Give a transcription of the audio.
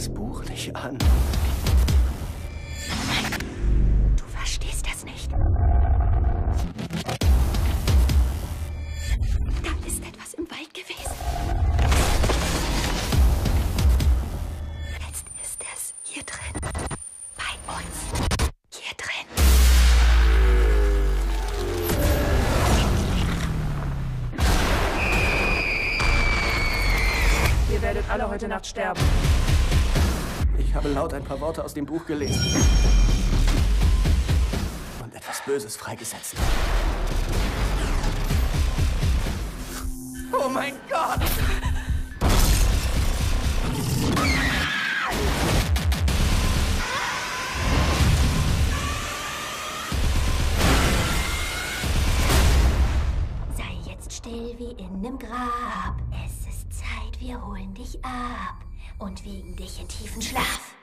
das Buch nicht an. Du verstehst das nicht. Da ist etwas im Wald gewesen. Jetzt ist es hier drin. Bei uns. Hier drin. Ihr werdet alle heute Nacht sterben. Ich habe laut ein paar Worte aus dem Buch gelesen. Und etwas Böses freigesetzt. Oh mein Gott! Sei jetzt still wie in nem Grab. Es ist Zeit, wir holen dich ab und wiegen dich in tiefen Schlaf.